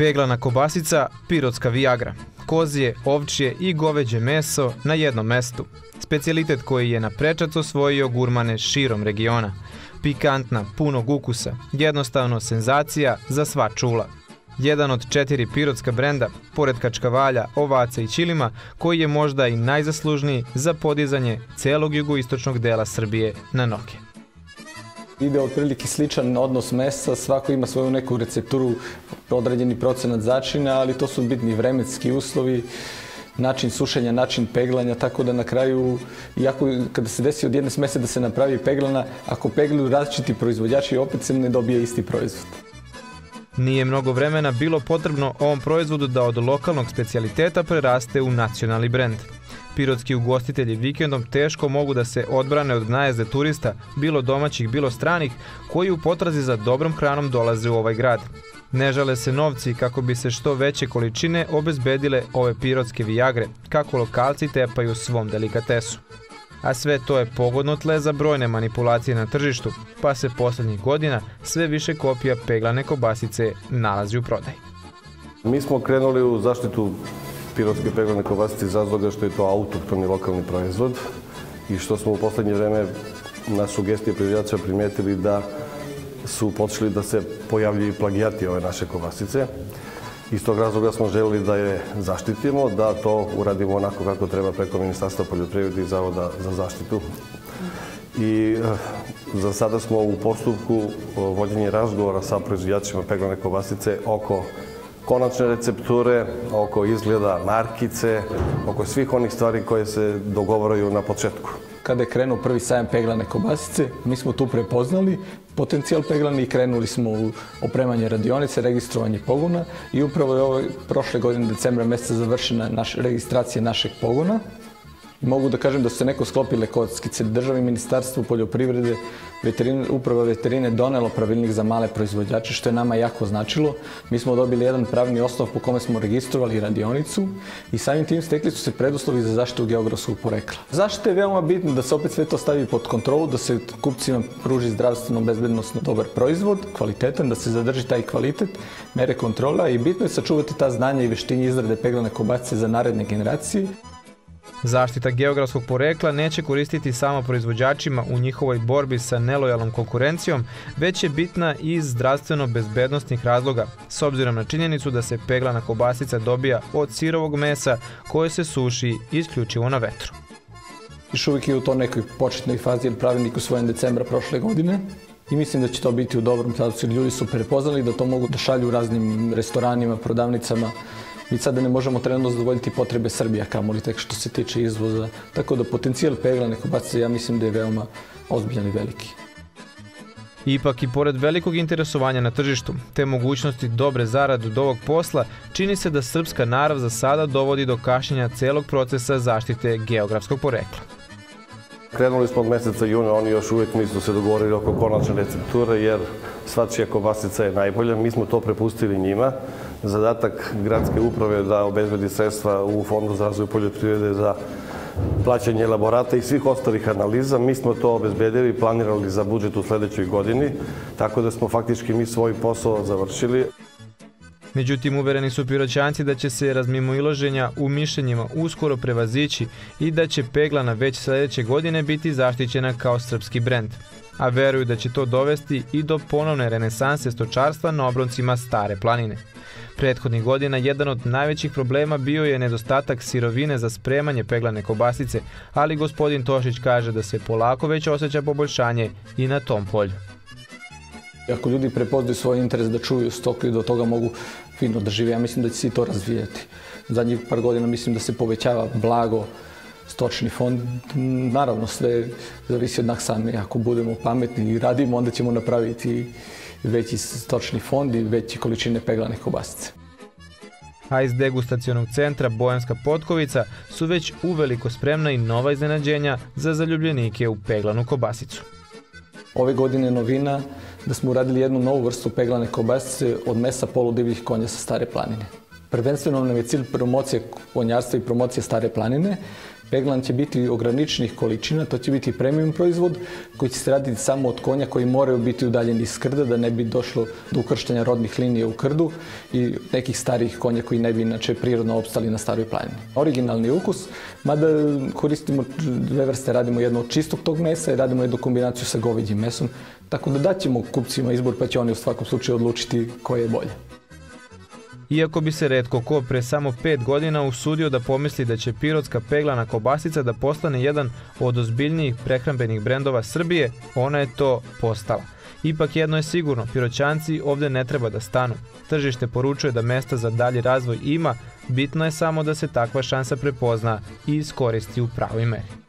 Peglana kobasica, pirotska vijagra, kozije, ovčije i goveđe meso na jednom mestu. Specijalitet koji je na prečac osvojio gurmane širom regiona. Pikantna, punog ukusa, jednostavno senzacija za sva čula. Jedan od četiri pirotska brenda, pored kačkavalja, ovaca i ćilima, koji je možda i najzaslužniji za podizanje celog jugoistočnog dela Srbije na noge. Ide otprilike sličan odnos mesa, svako ima svoju neku recepturu, određeni procenat začina, ali to su bitni vremenski uslovi, način sušenja, način peglanja, tako da na kraju, iako kada se desi od jedne smese da se napravi peglana, ako pegluju različiti proizvođači, opet se ne dobije isti proizvod. Nije mnogo vremena bilo potrebno ovom proizvodu da od lokalnog specijaliteta preraste u nacionalni brend. Pirotski ugostitelji vikendom teško mogu da se odbrane od najezde turista, bilo domaćih, bilo stranih, koji u potrazi za dobrom hranom dolaze u ovaj grad. Ne žale se novci kako bi se što veće količine obezbedile ove pirotske vijagre, kako lokalci tepaju svom delikatesu. A sve to je pogodno tle za brojne manipulacije na tržištu, pa se poslednjih godina sve više kopija peglane kobasice nalazi u prodaj. Mi smo krenuli u zaštitu pirotske peglane kobasice iz razloga što je to autoktoni lokalni proizvod i što smo u poslednje vreme na sugestije proizvođača primetili da su počeli da se pojavljuju plagijati ove naše kobasice. Iz tog razloga smo želeli da je zaštitimo, da to uradimo onako kako treba preko Ministarstva poljoprivrede i Zavoda za zaštitu. I eh, za sada smo u postupku vođenja razgovora sa proizvođačima peglane kobasice oko konačne recepture, oko izgleda markice, oko svih onih stvari koje se dogovaraju na početku. Kada je krenuo prvi sajam peglane kobasice, mi smo tu prepoznali potencijal peglane i krenuli smo u opremanje radionice, registrovanje pogona i upravo je ovo prošle godine decembra meseca završena naš, registracija našeg pogona. Mogu da kažem da su se neko sklopile kockice. Državi ministarstvo poljoprivrede, veterine, uprava veterine donelo pravilnik za male proizvođače, što je nama jako značilo. Mi smo dobili jedan pravni osnov po kome smo registrovali radionicu i samim tim stekli su se preduslovi za zaštitu geografskog porekla. Zašto je veoma bitno da se opet sve to stavi pod kontrolu, da se kupcima pruži zdravstveno, bezbednostno dobar proizvod, kvalitetan, da se zadrži taj kvalitet, mere kontrola i bitno je sačuvati ta znanja i veštinje izrade peglane kobacice za naredne generacije. Zaštita geografskog porekla neće koristiti samo proizvođačima u njihovoj borbi sa nelojalnom konkurencijom, već je bitna iz zdravstveno-bezbednostnih razloga, s obzirom na činjenicu da se peglana kobasica dobija od sirovog mesa koje se suši isključivo na vetru. Još uvijek je u to nekoj početnoj fazi, jer pravilnik usvojen decembra prošle godine i mislim da će to biti u dobrom statusu, jer ljudi su prepoznali da to mogu da šalju raznim restoranima, prodavnicama, Mi sada ne možemo trenutno zadovoljiti potrebe Srbija, kamoli tek što se tiče izvoza. Tako da potencijal peglane kobacice ja mislim da je veoma ozbiljan i veliki. Ipak i pored velikog interesovanja na tržištu, te mogućnosti dobre zarade od ovog posla, čini se da srpska narav za sada dovodi do kašnjenja celog procesa zaštite geografskog porekla. Krenuli smo od meseca juna, oni još uvek nisu se dogovorili oko konačne recepture, jer svačija kobasica je najbolja. Mi smo to prepustili njima. Zadatak gradske uprave da obezbedi sredstva u Fondu za razvoj poljoprivrede za plaćanje elaborata i svih ostalih analiza. Mi smo to obezbedili i planirali za budžet u sledećoj godini, tako da smo faktički mi svoj posao završili. Međutim, uvereni su piroćanci da će se razmimo iloženja u mišljenjima uskoro prevazići i da će peglana već sledeće godine biti zaštićena kao srpski brend a veruju da će to dovesti i do ponovne renesanse stočarstva na obroncima Stare planine. Prethodnih godina jedan od najvećih problema bio je nedostatak sirovine za spremanje peglane kobasice, ali gospodin Tošić kaže da se polako već osjeća poboljšanje i na tom polju. Ako ljudi prepoznaju svoj interes da čuju stoku i do toga mogu fino da žive, ja mislim da će se i to razvijati. Zadnjih par godina mislim da se povećava blago stočni fond. Naravno, sve zavisi od nas sami. Ako budemo pametni i radimo, onda ćemo napraviti veći stočni fond i veće količine peglane kobasice. A iz degustacionog centra Bojanska Potkovica su već uveliko spremna i nova iznenađenja za zaljubljenike u peglanu kobasicu. Ove godine novina da smo uradili jednu novu vrstu peglane kobasice od mesa poludivljih konja sa stare planine. Prvenstveno nam je cilj promocije konjarstva i promocije stare planine. Peglan će biti ograničenih količina, to će biti premium proizvod koji će se raditi samo od konja koji moraju biti udaljeni iz krda da ne bi došlo do ukrštenja rodnih linija u krdu i nekih starijih konja koji ne bi inače prirodno opstali na staroj planini. Originalni ukus, mada koristimo dve vrste, radimo jedno od čistog tog mesa i radimo jednu kombinaciju sa goveđim mesom, tako da daćemo kupcima izbor pa će oni u svakom slučaju odlučiti koje je bolje. Iako bi se redko ko pre samo 5 godina usudio da pomisli da će pirotska peglana kobasica da postane jedan od ozbiljnijih prehrambenih brendova Srbije, ona je to postala. Ipak jedno je sigurno, piroćanci ovde ne treba da stanu. Tržište poručuje da mesta za dalji razvoj ima, bitno je samo da se takva šansa prepozna i iskoristi u pravoj meri.